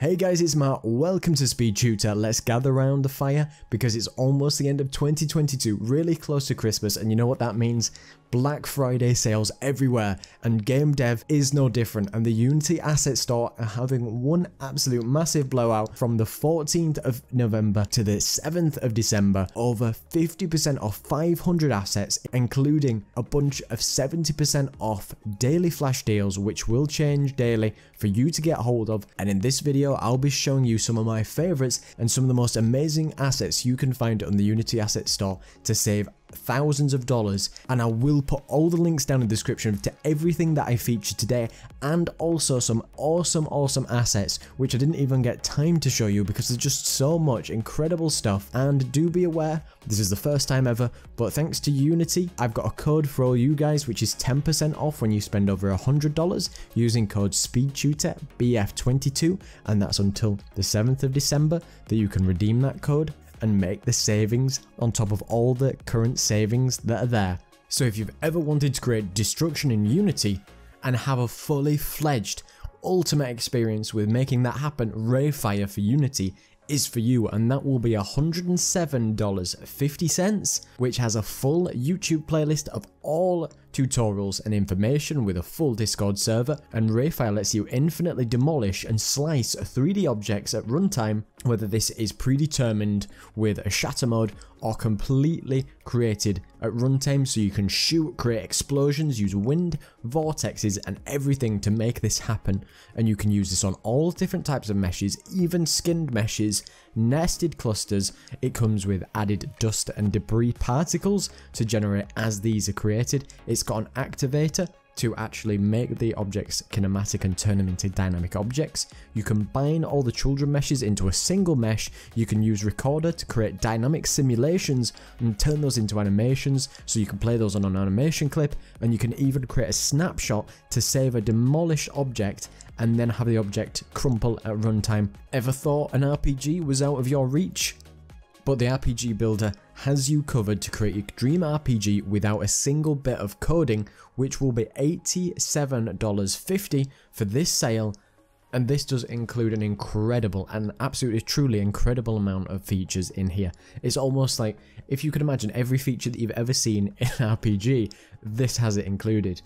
Hey guys, it's Matt. Welcome to Speed Tutor. Let's gather around the fire because it's almost the end of 2022, really close to Christmas, and you know what that means? Black Friday sales everywhere, and game dev is no different. And the Unity Asset Store are having one absolute massive blowout from the 14th of November to the 7th of December. Over 50% off 500 assets, including a bunch of 70% off daily flash deals, which will change daily for you to get hold of. And in this video, I'll be showing you some of my favorites and some of the most amazing assets you can find on the Unity Asset Store to save thousands of dollars and I will put all the links down in the description to everything that I featured today and also some awesome awesome assets which I didn't even get time to show you because there's just so much incredible stuff. And do be aware this is the first time ever but thanks to Unity I've got a code for all you guys which is 10% off when you spend over $100 using code SpeedTutor BF22 and that's until the 7th of December that you can redeem that code and make the savings on top of all the current savings that are there. So if you've ever wanted to create destruction in Unity and have a fully fledged ultimate experience with making that happen, Rayfire for Unity is for you and that will be $107.50 which has a full YouTube playlist of all tutorials and information with a full Discord server and Rayfire lets you infinitely demolish and slice 3D objects at runtime whether this is predetermined with a shatter mode or completely created at runtime. So you can shoot, create explosions, use wind, vortexes and everything to make this happen. And you can use this on all different types of meshes, even skinned meshes, nested clusters, it comes with added dust and debris particles to generate as these are created, it's got an activator to actually make the objects kinematic and turn them into dynamic objects. You combine all the children meshes into a single mesh. You can use Recorder to create dynamic simulations and turn those into animations so you can play those on an animation clip and you can even create a snapshot to save a demolished object and then have the object crumple at runtime. Ever thought an RPG was out of your reach? But the RPG Builder has you covered to create your dream RPG without a single bit of coding, which will be $87.50 for this sale. And this does include an incredible and absolutely truly incredible amount of features in here. It's almost like if you could imagine every feature that you've ever seen in RPG, this has it included.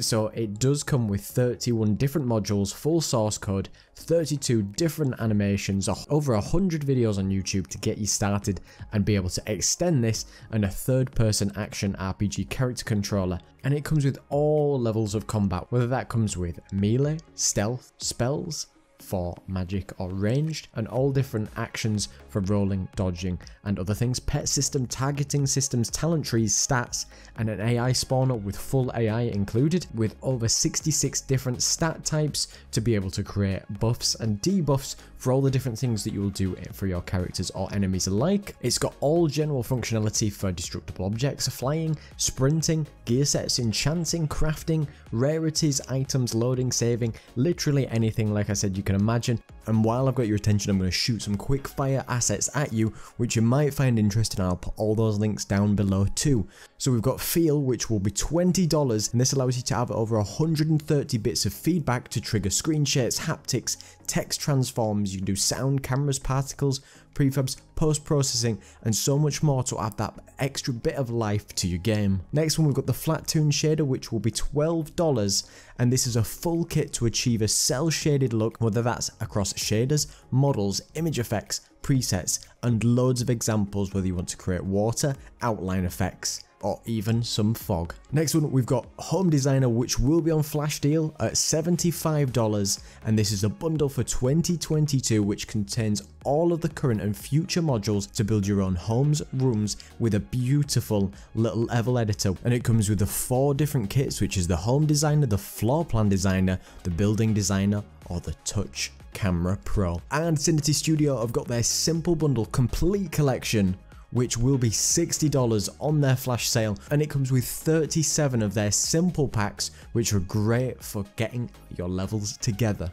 So it does come with 31 different modules, full source code, 32 different animations, over 100 videos on YouTube to get you started and be able to extend this and a third person action RPG character controller. And it comes with all levels of combat, whether that comes with melee, stealth, spells, for magic or ranged, and all different actions for rolling, dodging, and other things. Pet system, targeting systems, talent trees, stats, and an AI spawner with full AI included, with over 66 different stat types to be able to create buffs and debuffs for all the different things that you will do for your characters or enemies alike. It's got all general functionality for destructible objects, flying, sprinting, gear sets, enchanting, crafting, rarities, items, loading, saving, literally anything like I said you can imagine. And while I've got your attention, I'm going to shoot some quick fire assets at you, which you might find interesting. I'll put all those links down below too. So we've got Feel, which will be $20, and this allows you to have over 130 bits of feedback to trigger screen shakes, haptics, text transforms, you can do sound, cameras, particles, prefabs, post-processing, and so much more to add that extra bit of life to your game. Next one we've got the Flattoon shader which will be $12 and this is a full kit to achieve a cel shaded look whether that's across shaders, models, image effects, presets and loads of examples whether you want to create water, outline effects or even some fog. Next one, we've got Home Designer, which will be on flash deal at $75, and this is a bundle for 2022, which contains all of the current and future modules to build your own homes, rooms with a beautiful little level editor. And it comes with the four different kits, which is the Home Designer, the Floor Plan Designer, the Building Designer, or the Touch Camera Pro. And Synty Studio have got their simple bundle complete collection which will be $60 on their flash sale and it comes with 37 of their simple packs which are great for getting your levels together.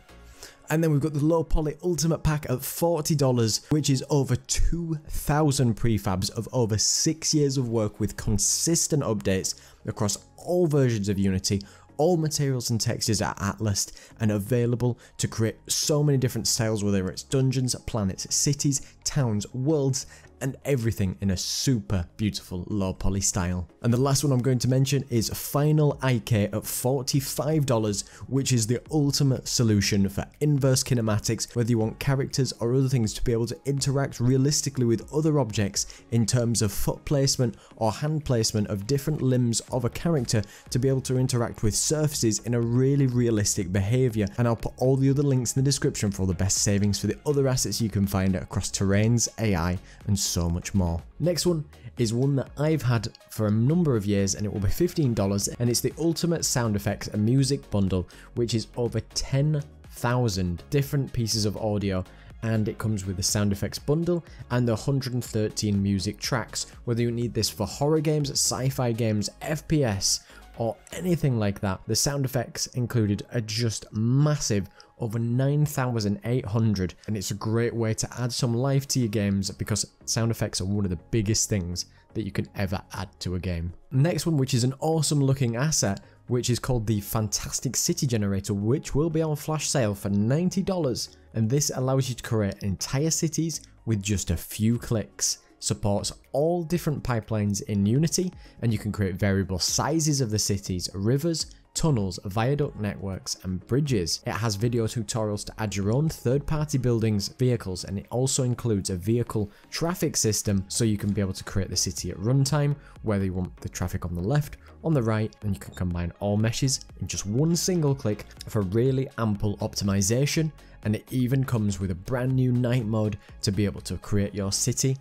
And then we've got the low poly ultimate pack at $40 which is over 2000 prefabs of over 6 years of work with consistent updates across all versions of Unity All materials and textures are atlased and available to create so many different styles whether it's dungeons, planets, cities, towns, worlds and everything in a super beautiful low poly style. And the last one I'm going to mention is Final IK at $45 which is the ultimate solution for inverse kinematics whether you want characters or other things to be able to interact realistically with other objects in terms of foot placement or hand placement of different limbs of a character to be able to interact with surfaces in a really realistic behaviour and I'll put all the other links in the description for all the best savings for the other assets you can find across terrains, AI and so much more. Next one is one that I've had for a number of years and it will be $15 and it's the Ultimate Sound Effects and Music Bundle which is over 10,000 different pieces of audio and it comes with the sound effects bundle and the 113 music tracks. Whether you need this for horror games, sci-fi games, FPS, or anything like that, the sound effects included are just massive over 9,800 and it's a great way to add some life to your games because sound effects are one of the biggest things that you can ever add to a game. Next one which is an awesome looking asset which is called the Fantastic City Generator which will be on flash sale for $90 and this allows you to create entire cities with just a few clicks supports all different pipelines in Unity, and you can create variable sizes of the cities, rivers, tunnels, viaduct networks, and bridges. It has video tutorials to add your own third-party buildings, vehicles, and it also includes a vehicle traffic system so you can be able to create the city at runtime, whether you want the traffic on the left, on the right, and you can combine all meshes in just one single click for really ample optimization, and it even comes with a brand new night mode to be able to create your city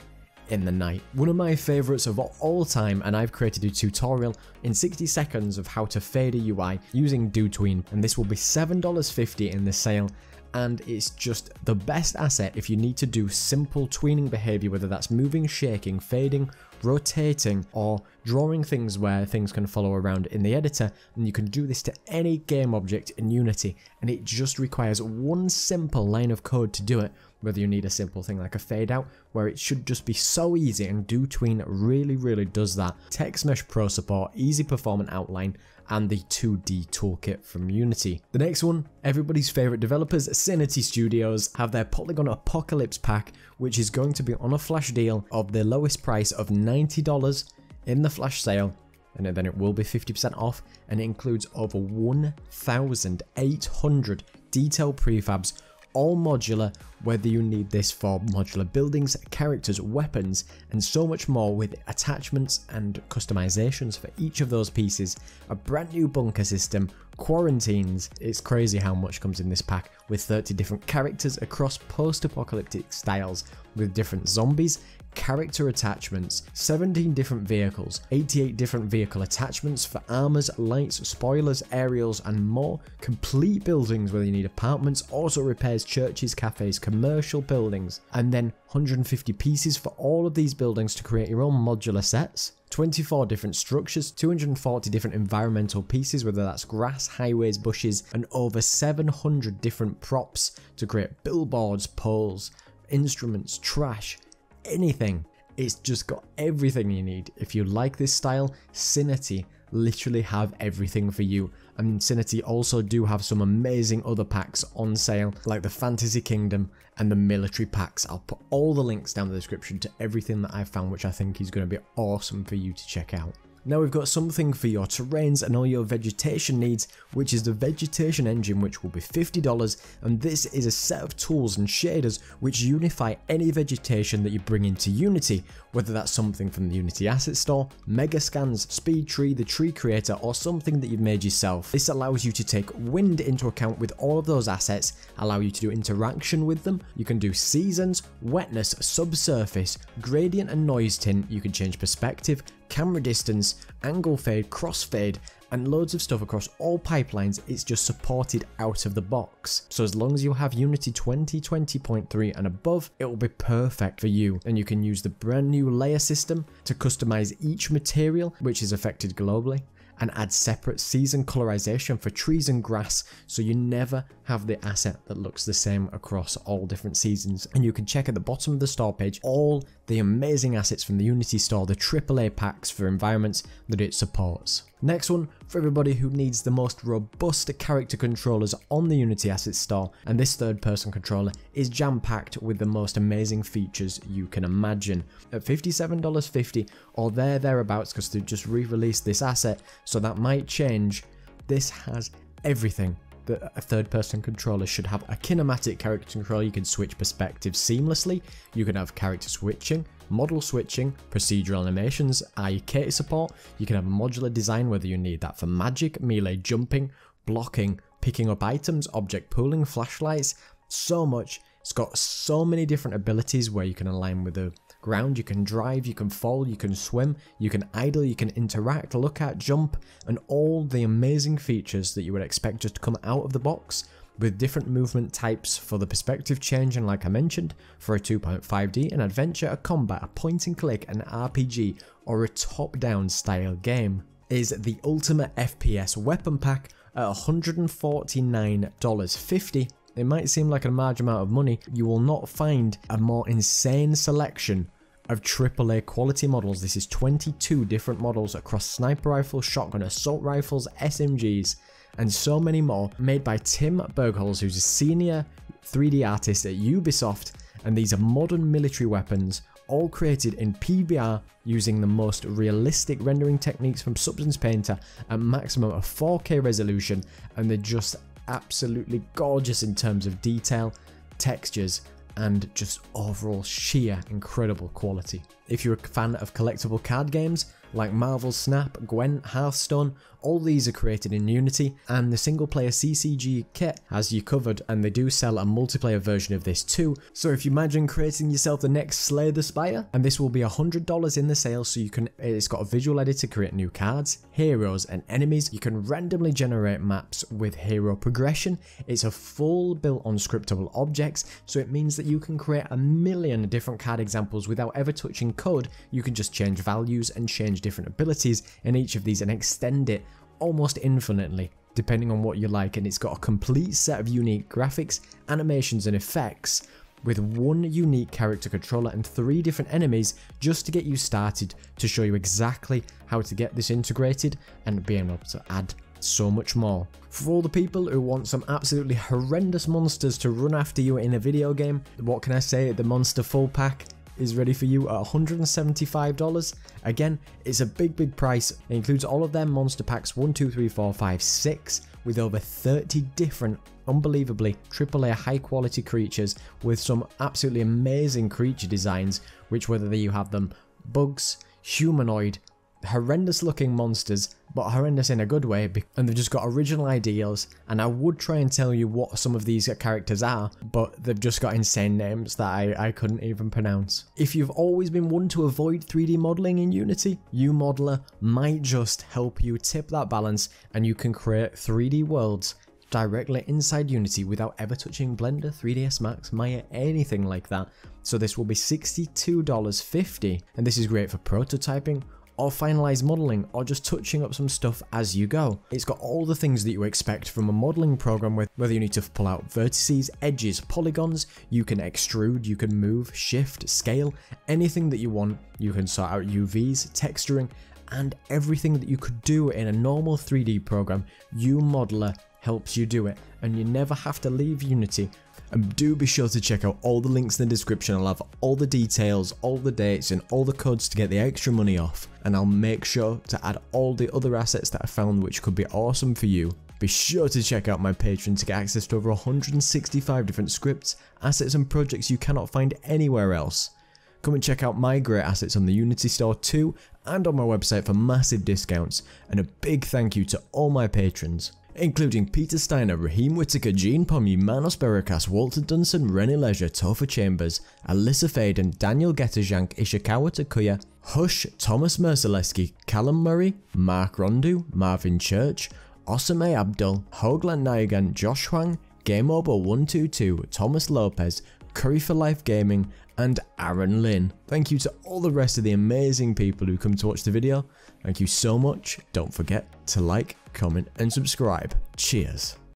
in the night. One of my favourites of all time and I've created a tutorial in 60 seconds of how to fade a UI using DOTween and this will be $7.50 in the sale and it's just the best asset if you need to do simple tweening behavior whether that's moving, shaking, fading, rotating or drawing things where things can follow around in the editor and you can do this to any game object in Unity and it just requires one simple line of code to do it whether you need a simple thing like a fade out where it should just be so easy and DOTween really really does that. Text Mesh Pro support, easy performant outline and the 2D toolkit from Unity. The next one, everybody's favorite developers, Synty Studios, have their Polygon Apocalypse pack, which is going to be on a flash deal of the lowest price of $90 in the flash sale and then it will be 50% off and it includes over 1,800 detailed prefabs all modular, whether you need this for modular buildings, characters, weapons, and so much more with attachments and customizations for each of those pieces, a brand new bunker system, quarantines, it's crazy how much comes in this pack, with 30 different characters across post-apocalyptic styles, with different zombies, character attachments, 17 different vehicles, 88 different vehicle attachments for armors, lights, spoilers, aerials and more, complete buildings whether you need apartments, auto repairs, churches, cafes, commercial buildings, and then 150 pieces for all of these buildings to create your own modular sets. 24 different structures, 240 different environmental pieces, whether that's grass, highways, bushes, and over 700 different props to create billboards, poles, instruments, trash, anything. It's just got everything you need. If you like this style, Synty literally have everything for you. And Synty also do have some amazing other packs on sale, like the Fantasy Kingdom and the military packs. I'll put all the links down in the description to everything that I've found, which I think is going to be awesome for you to check out. Now we've got something for your terrains and all your vegetation needs, which is the vegetation engine which will be $50 and this is a set of tools and shaders which unify any vegetation that you bring into Unity, whether that's something from the Unity Asset Store, Megascans, SpeedTree, the Tree Creator or something that you've made yourself. This allows you to take wind into account with all of those assets, allow you to do interaction with them, you can do seasons, wetness, subsurface, gradient and noise tint, you can change perspective, camera distance, angle fade, crossfade, and loads of stuff across all pipelines, it's just supported out of the box. So as long as you have Unity 2020.3 and above, it will be perfect for you. And you can use the brand new layer system to customize each material, which is affected globally and add separate season colorization for trees and grass so you never have the asset that looks the same across all different seasons. And you can check at the bottom of the store page all the amazing assets from the Unity store, the AAA packs for environments that it supports. Next one, for everybody who needs the most robust character controllers on the Unity Assets Store, and this third person controller is jam packed with the most amazing features you can imagine. At $57.50 or there thereabouts, because they've just re released this asset, so that might change, this has everything that a third person controller should have a kinematic character control. You can switch perspectives seamlessly, you can have character switching, model switching, procedural animations, IK support, you can have a modular design whether you need that for magic, melee jumping, blocking, picking up items, object pooling, flashlights, so much. It's got so many different abilities where you can align with the ground, you can drive, you can fall, you can swim, you can idle, you can interact, look at, jump, and all the amazing features that you would expect just to come out of the box with different movement types for the perspective change and like I mentioned, for a 2.5D, an adventure, a combat, a point and click, an RPG, or a top-down style game, is the Ultimate FPS Weapon Pack at $149.50 it might seem like a large amount of money, you will not find a more insane selection of AAA quality models. This is 22 different models across sniper rifles, shotgun, assault rifles, SMGs, and so many more, made by Tim Bergholz, who's a senior 3D artist at Ubisoft, and these are modern military weapons, all created in PBR using the most realistic rendering techniques from Substance Painter at maximum of 4K resolution, and they're just absolutely gorgeous in terms of detail, textures, and just overall sheer incredible quality. If you're a fan of collectible card games like Marvel Snap, Gwent, Hearthstone, all these are created in Unity, and the single player CCG kit has you covered, and they do sell a multiplayer version of this too. So if you imagine creating yourself the next Slay the Spire, and this will be $100 in the sale, so you can, it's got a visual editor to create new cards, heroes, and enemies. You can randomly generate maps with hero progression. It's a full built on scriptable objects, so it means that you can create a million different card examples without ever touching code. You can just change values and change different abilities in each of these and extend it almost infinitely depending on what you like. And it's got a complete set of unique graphics, animations and effects with one unique character controller and three different enemies just to get you started to show you exactly how to get this integrated and being able to add so much more. For all the people who want some absolutely horrendous monsters to run after you in a video game, what can I say, the monster full pack is ready for you at $175. Again, it's a big, big price. It includes all of their monster packs 1, 2, 3, 4, 5, 6 with over 30 different unbelievably AAA high quality creatures with some absolutely amazing creature designs which whether you have them bugs, humanoid, horrendous looking monsters, but horrendous in a good way, and they've just got original ideals. And I would try and tell you what some of these characters are, but they've just got insane names that I, I couldn't even pronounce. If you've always been one to avoid 3D modeling in Unity, UModeler might just help you tip that balance and you can create 3D worlds directly inside Unity without ever touching Blender, 3ds Max, Maya, anything like that. So this will be $62.50 and this is great for prototyping or finalize modeling or just touching up some stuff as you go. It's got all the things that you expect from a modeling program with whether you need to pull out vertices, edges, polygons, you can extrude, you can move, shift, scale, anything that you want. You can sort out UVs, texturing, and everything that you could do in a normal 3D program, UModeler helps you do it and you never have to leave Unity and do be sure to check out all the links in the description. I'll have all the details, all the dates, and all the codes to get the extra money off. And I'll make sure to add all the other assets that I found which could be awesome for you. Be sure to check out my Patreon to get access to over 165 different scripts, assets and projects you cannot find anywhere else. Come and check out my great assets on the Unity store too and on my website for massive discounts and a big thank you to all my patrons including Peter Steiner, Raheem Whittaker, Gene Pommy, Manos Berakas, Walter Dunson, Rennie Leisure, Topher Chambers, Alyssa Faden, Daniel Getterjank, Ishikawa Takuya, Hush, Thomas Mercilesky, Callum Murray, Mark Rondu, Marvin Church, Osame Abdul, Hoglan Nayagan, Josh Huang, Game Over 122, Thomas Lopez, Curry for Life Gaming, and Aaron Lynn. Thank you to all the rest of the amazing people who come to watch the video. Thank you so much. Don't forget to like, comment, and subscribe. Cheers.